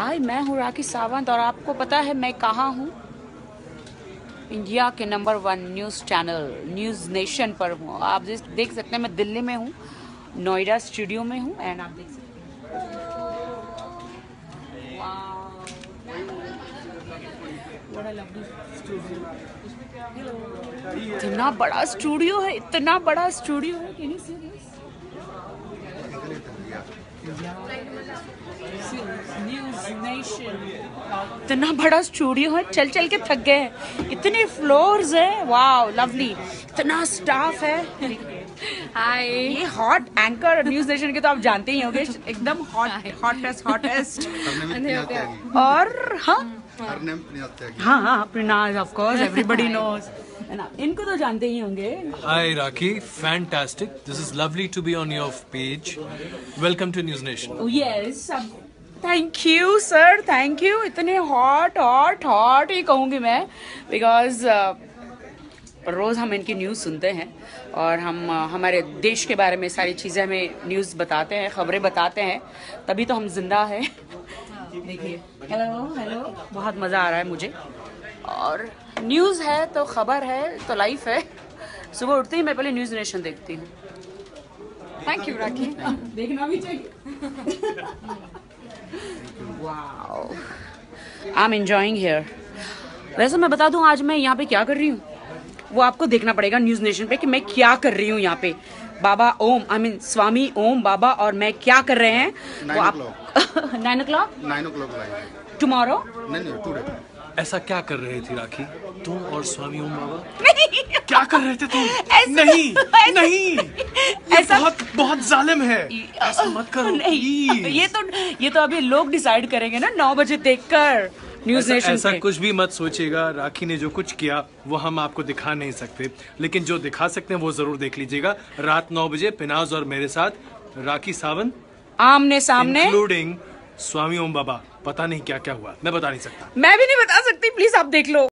हाय मैं हूँ राखी सावंत और आपको पता है मैं कहाँ हूँ? इंडिया के number one news channel, news nation पर हूँ। आप जिस- देख सकते हैं, मैं दिल्ली में हूँ, नोएडा स्टूडियो में हूँ एंड आप देख सकते हैं। A इतना बड़ा स्टूडियो है, इतना बड़ा स्टूडियो है can you see this news nation इतना बड़ा स्टूडियो है चल चल के थक गए हैं। इतने फ्लोर्स है। वाओ लवली इतना स्टाफ है। हाय ये हॉट एंकर न्यूज़ नेशन के तो आप जानते ही होंगे एकदम हॉट हॉटेस्ट हॉटेस्ट और हाँ? हाँ हाँ प्रिनाज ऑफ़ कोर्स एवरीबडी नोज़ इनको तो जानते ही होंगे। Hi Raki, fantastic. This is lovely to be on your page. Welcome to News Nation. Yes thank you sir thank you इतने हॉट हॉट हॉट ही कहूँगी मैं बिकॉज़ रोज़ हम इनकी न्यूज़ सुनते हैं और हम uh, हमारे देश के बारे में सारी चीज़ें हमें न्यूज़ बताते हैं खबरें बताते हैं तभी तो हम ज़िंदा हैं। देखिए। हेलो हेलो बहुत मज़ा आ रहा है मुझे। और न्यूज़ है तो खबर है तो लाइफ है। सुबह उठते ही मैं पहले न्यूज़ नेशन देखती हूँ। थैंक यू राखी देखना भी चाहिए। Wow I am enjoying here वैसे मैं बता दूँ आज मैं यहाँ पे क्या कर रही हूँ? वो आपको देखना पड़ेगा न्यूज़ नेशन पे कि मैं क्या कर रही हूँ यहाँ पे। Baba Om I I mean mean, Swami Om Baba और मैं क्या कर रहे हैं? वो आप nine o'clock nine o'clock tomorrow ऐसा क्या कर रहे थे राखी? तुम और स्वामी ओम बाबा? क्या कर रहे थे तुम? नहीं नहीं। ये ऐसा- बहुत बहुत जालिम है। ऐसा मत करो नहीं। ये तो ये तो अभी लोग डिसाइड करेंगे ना नौ बजे देखकर न्यूज़ ऐसा, ऐसा कुछ भी मत सोचिएगा राखी ने जो कुछ किया वो हम आपको दिखा नहीं सकते। लेकिन जो दिखा सकते हैं वो ज़रूर देख लीजिएगा। रात नौ बजे पिनाज और मेरे साथ राखी सावंत आमने सामने। इंक्लूडिंग स्वामी ओम बाबा, पता नहीं क्या क्या हुआ। मैं बता नहीं सकता। मैं भी नहीं बता सकती प्लीज़ आप देख लो।